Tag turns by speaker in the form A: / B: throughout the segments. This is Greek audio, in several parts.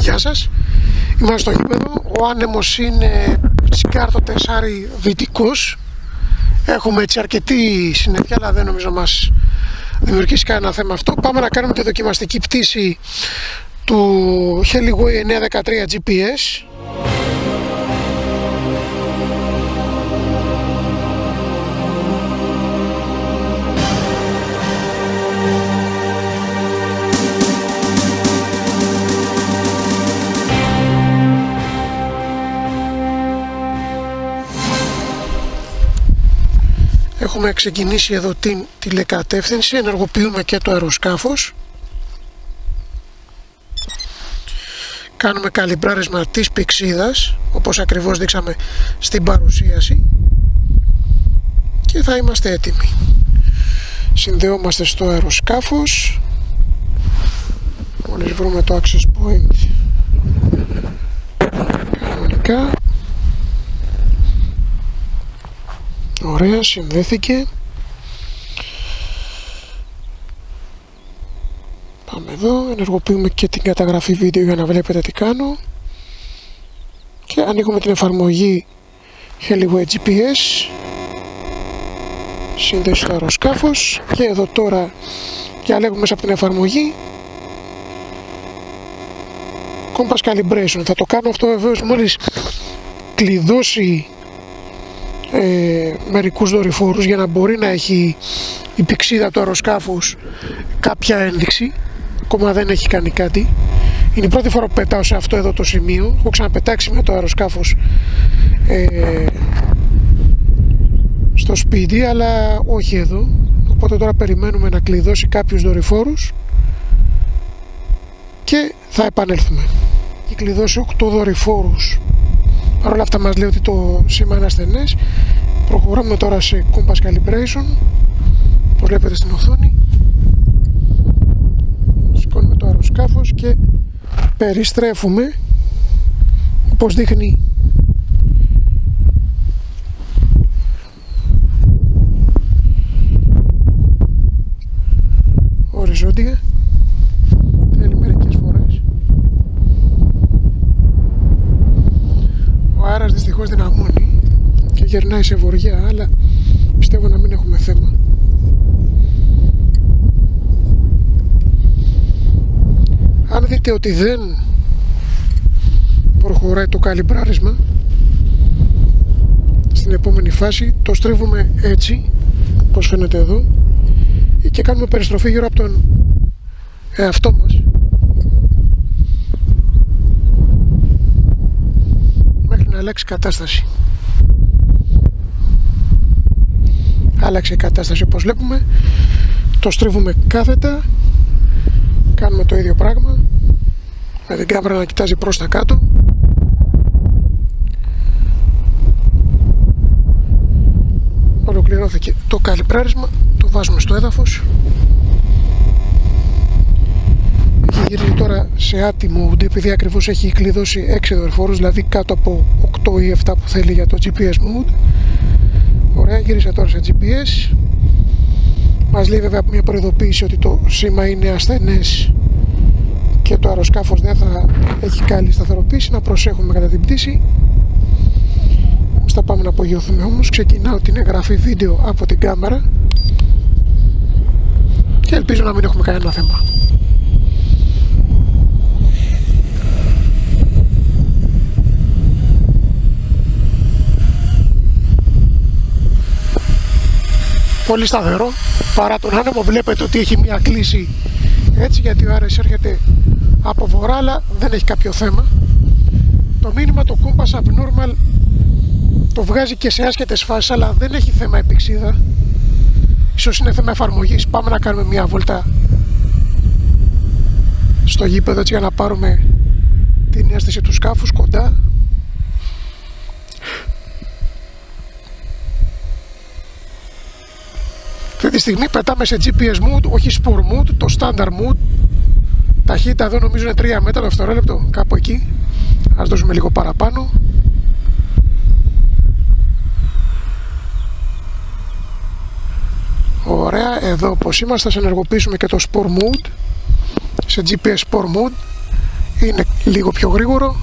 A: Γεια σας. Είμαστε στο γήπεδο. Ο άνεμος είναι τσικάρτο τεσάρι δυτικός. Έχουμε έτσι αρκετή συνέχεια, αλλά δεν νομίζω μας δημιουργήσει κανένα θέμα αυτό. Πάμε να κάνουμε τη δοκιμαστική πτήση του Heliway 913 GPS. Έχουμε ξεκινήσει εδώ την τηλεκατεύθυνση, ενεργοποιούμε και το αεροσκάφος. Κάνουμε καλυμπράρισμα της πηξίδας, όπως ακριβώς δείξαμε στην παρουσίαση. Και θα είμαστε έτοιμοι. Συνδεόμαστε στο αεροσκάφος. Μόλις βρούμε το access point κανονικά Ωραία, συνδέθηκε. Πάμε εδώ, ενεργοποιούμε και την καταγραφή βίντεο για να βλέπετε τι κάνω. Και ανοίγουμε την εφαρμογή Heliway GPS. Σύνδεση στο αεροσκάφος και εδώ τώρα διαλέγουμε μέσα από την εφαρμογή Compass Calibration. Θα το κάνω αυτό βεβαίως μόλις κλειδώσει ε, μερικούς δορυφόρους για να μπορεί να έχει η πηξίδα του αεροσκάφους κάποια ένδειξη. Ακόμα δεν έχει κάνει κάτι. Είναι η πρώτη φορά που πετάω σε αυτό εδώ το σημείο. Έχω ξαναπετάξει με το αεροσκάφος ε, στο σπίτι αλλά όχι εδώ. Οπότε τώρα περιμένουμε να κλειδώσει κάποιους δορυφόρους και θα επανέλθουμε. Έχει κλειδώσει 8 δορυφόρους Παρ' όλα αυτά μας λέει ότι το σήμα είναι ασθενές. Προχωράμε τώρα σε Compass Calibration. Όπως βλέπετε στην οθόνη. Σηκώνουμε το αεροσκάφος και περιστρέφουμε όπως δείχνει και γερνάει σε βοριά αλλά πιστεύω να μην έχουμε θέμα αν δείτε ότι δεν προχωράει το καλυμπράρισμα στην επόμενη φάση το στρίβουμε έτσι πως φαίνεται εδώ και κάνουμε περιστροφή γύρω από τον εαυτό μας αλλάξει κατάσταση. Άλλαξε η κατάσταση όπως βλέπουμε. Το στρίβουμε κάθετα. Κάνουμε το ίδιο πράγμα. Με την κάμερα να κοιτάζει προς τα κάτω. Ολοκληρώθηκε το καλυπράρισμα. Το βάζουμε στο έδαφος. Έχει γυρίσει τώρα σε άτιμο επειδή ακριβώς έχει κλειδώσει 6 δορυφόρους δηλαδή κάτω από 8 ή 7 που θέλει για το GPS mode ωραία γύρισε τώρα σε GPS μας λέει βέβαια μια προειδοποίηση ότι το σήμα είναι ασθενές και το αεροσκάφος δεν θα έχει καλή σταθεροποίηση. Να προσέχουμε κατά την πτήση. Εμείς θα πάμε να απογειωθούμε όμως. Ξεκινάω την εγγραφή βίντεο από την κάμερα και ελπίζω να μην έχουμε κανένα θέμα πολύ σταθερό. Παρά τον άνεμο βλέπετε ότι έχει μια κλίση έτσι γιατί ο Άρης έρχεται από βορρά αλλά δεν έχει κάποιο θέμα. Το μήνυμα το Compass Abnormal το βγάζει και σε άσχετες φάσεις αλλά δεν έχει θέμα επεξίδα ίσως είναι θέμα εφαρμογής. Πάμε να κάνουμε μια βόλτα στο γήπεδο έτσι για να πάρουμε την αίσθηση του σκάφους κοντά Αυτή τη στιγμή πετάμε σε GPS mode, όχι sport mode, το standard mode. Ταχύτητα εδώ νομίζω είναι 3 μέτρα το δευτερόλεπτο, κάπου εκεί. Ας δώσουμε λίγο παραπάνω. Ωραία, εδώ όπως είμαστε θα ενεργοποιήσουμε και το sport mode σε GPS sport mode είναι λίγο πιο γρήγορο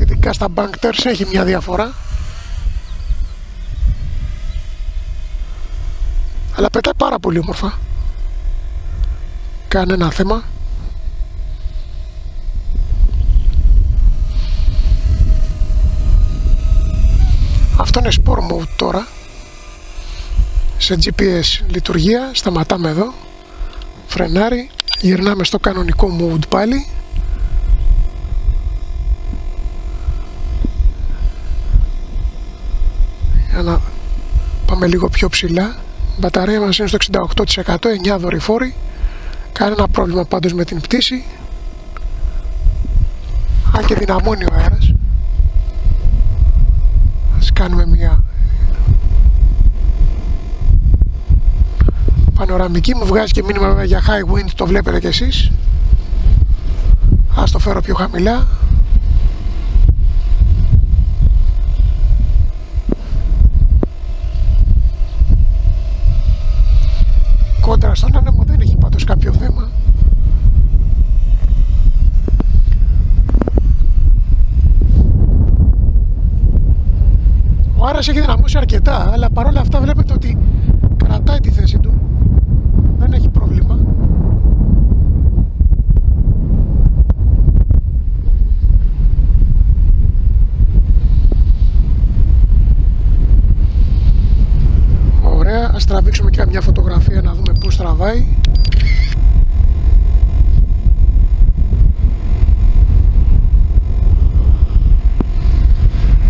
A: ειδικά στα bankers έχει μια διαφορά αλλά πετάει πάρα πολύ όμορφα. Κανένα θέμα. Αυτό είναι sport mode τώρα. Σε GPS λειτουργία. Σταματάμε εδώ. Φρενάρι. Γυρνάμε στο κανονικό mode πάλι. Για να πάμε λίγο πιο ψηλά. η μπαταρία μας είναι στο 68% 9 δορυφόροι κανένα πρόβλημα πάντως με την πτήση αν και δυναμώνει ο αέρας ας κάνουμε μια Πανοραμική μου βγάζει και μήνυμα για high wind, το βλέπετε κι εσείς. Ας το φέρω πιο χαμηλά. Κόντρα στον άνεμο δεν έχει πάντως κάποιο θέμα. Ο Άρας έχει δυναμώσει αρκετά, αλλά παρόλα αυτά βλέπετε ότι κρατάει τη θέση του δεν έχει πρόβλημα Ωραία, ας τραβήξουμε και μια φωτογραφία να δούμε πώς τραβάει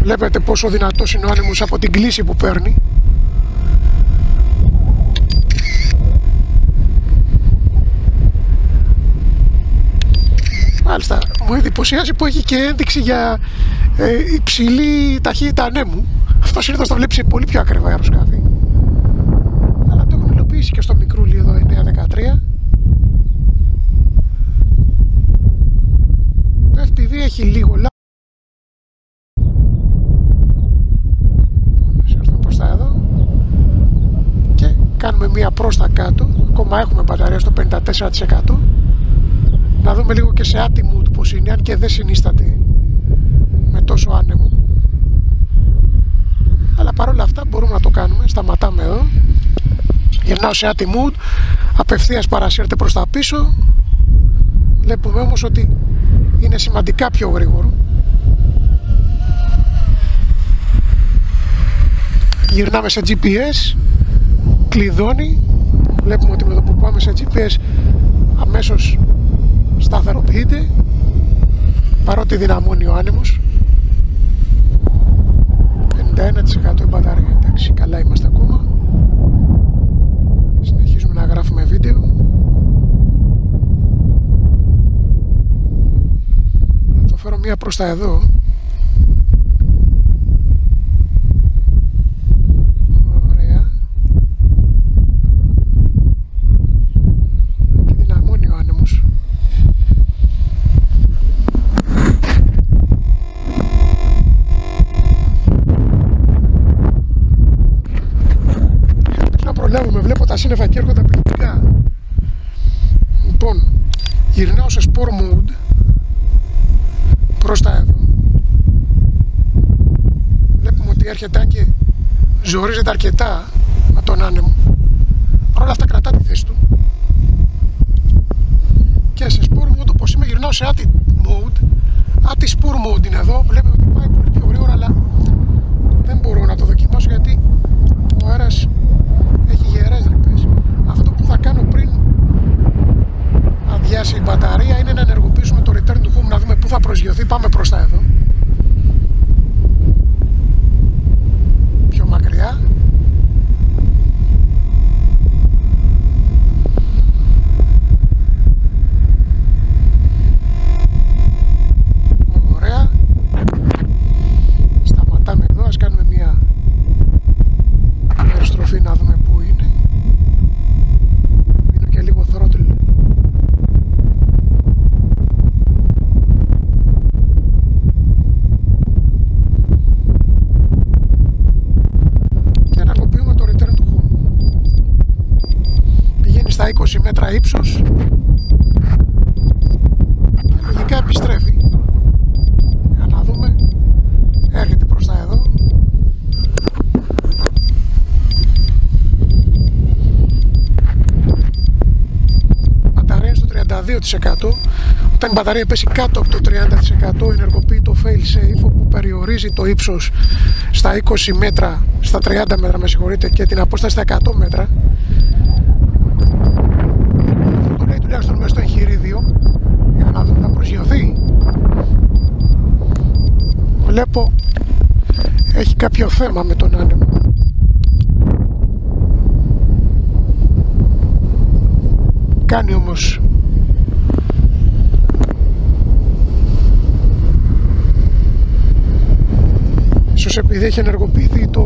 A: Βλέπετε πόσο δυνατός είναι ο άνεμος από την κλίση που παίρνει Μάλιστα. Μου εντυπωσιάζει που έχει και ένδειξη για ε, υψηλή ταχύτητα ανέμου. Αυτό συνήθως το βλέπεις σε πολύ πιο ακριβά αεροσκάφη. Αλλά το έχουν υλοποιήσει και στο μικρούλι εδώ 913. Το FPV έχει λίγο λάθο. εδώ. Και κάνουμε μία προς τα κάτω. Ακόμα έχουμε μπαταρία στο 54% να δούμε λίγο και σε άτιμο του πως είναι αν και δεν συνίσταται με τόσο άνεμο. Αλλά παρόλα αυτά μπορούμε να το κάνουμε. Σταματάμε εδώ γυρνάω σε άτιμο mood απευθείας παρασύρεται προς τα πίσω. Βλέπουμε όμως ότι είναι σημαντικά πιο γρήγορο. Γυρνάμε σε GPS κλειδώνει. Βλέπουμε ότι με το που πάμε σε GPS αμέσως σταθεροποιείται παρότι δυναμώνει ο άνεμος. 51% η μπαταρία. Εντάξει καλά είμαστε ακόμα συνεχίζουμε να γράφουμε βίντεο. Θα το φέρω μία προς τα εδώ τα σύννεφα και έρχονται απειλητικά. Λοιπόν, γυρνάω σε sport mode προς τα εδώ. Βλέπουμε ότι έρχεται αν και ζορίζεται αρκετά με τον άνεμο. Παρ' όλα αυτά κρατά τη θέση του. Και σε sport mode όπως είμαι γυρνάω σε atti mode. Atti sport mode είναι εδώ. Βλέπετε ότι πάει πολύ πιο γρήγορα αλλά δεν μπορώ να το δοκιμάσω γιατί ο αέρας έχει γερές αυτό που θα κάνω πριν αδειάσει η μπαταρία είναι να ενεργοποιήσουμε το return to home να δούμε πού θα προσγειωθεί πάμε προς τα εδώ μέτρα ύψος. Λογικά επιστρέφει. Για να δούμε. Έρχεται προς τα εδώ. Μπαταρία στο 32% όταν η μπαταρία πέσει κάτω από το 30% ενεργοποιεί το fail safe όπου περιορίζει το ύψος στα 20 μέτρα, στα 30 μέτρα με συγχωρείτε και την απόσταση στα 100 μέτρα το λέει τουλάχιστον μέσα στο εγχειρίδιο για να δούμε να προσγειωθεί βλέπω έχει κάποιο θέμα με τον άνεμο κάνει όμως. Ίσως επειδή έχει ενεργοποιηθεί το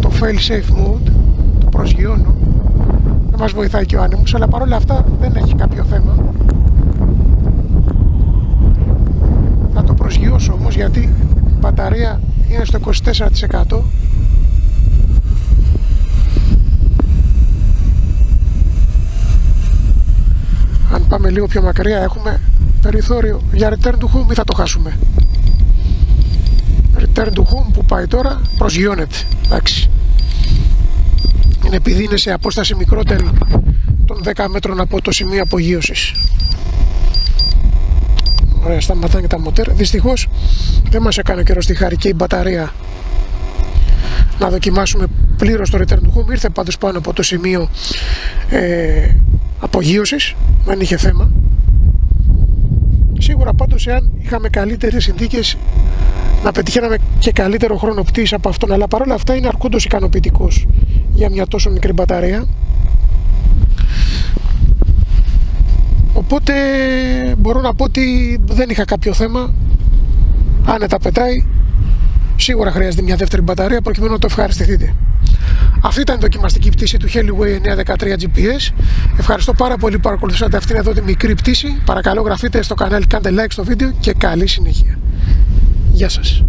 A: το fail safe mode το προσγειώνω. Δεν μας βοηθάει και ο άνεμος αλλά παρόλα αυτά δεν έχει κάποιο θέμα θα το προσγειώσω όμως γιατί η μπαταρία είναι στο 24% αν πάμε λίγο πιο μακριά έχουμε περιθώριο για return to home ή θα το χάσουμε; Return to home που πάει τώρα προσγειώνεται εντάξει. Είναι επειδή είναι σε απόσταση μικρότερη των 10 μέτρων από το σημείο απογείωσης ωραία σταματάνε και τα μοτέρ. Δυστυχώς δεν μας έκανε καιρό στη χάρη και η μπαταρία να δοκιμάσουμε πλήρως το return to home. Ήρθε πάντως πάνω από το σημείο ε, απογείωσης. Δεν είχε θέμα. Σίγουρα πάντως εάν είχαμε καλύτερες συνθήκες να πετυχαίναμε και καλύτερο χρόνο πτήση από αυτόν. Αλλά παρόλα αυτά είναι αρκούντος ικανοποιητικός για μια τόσο μικρή μπαταρία οπότε μπορώ να πω ότι δεν είχα κάποιο θέμα άνετα πετάει σίγουρα χρειάζεται μια δεύτερη μπαταρία προκειμένου να το ευχαριστηθείτε αυτή ήταν η δοκιμαστική πτήση του Heliway 913 GPS. Ευχαριστώ πάρα πολύ που παρακολουθήσατε αυτήν εδώ τη μικρή πτήση. Παρακαλώ γραφείτε στο κανάλι, κάντε like στο βίντεο και καλή συνέχεια. Γεια σας.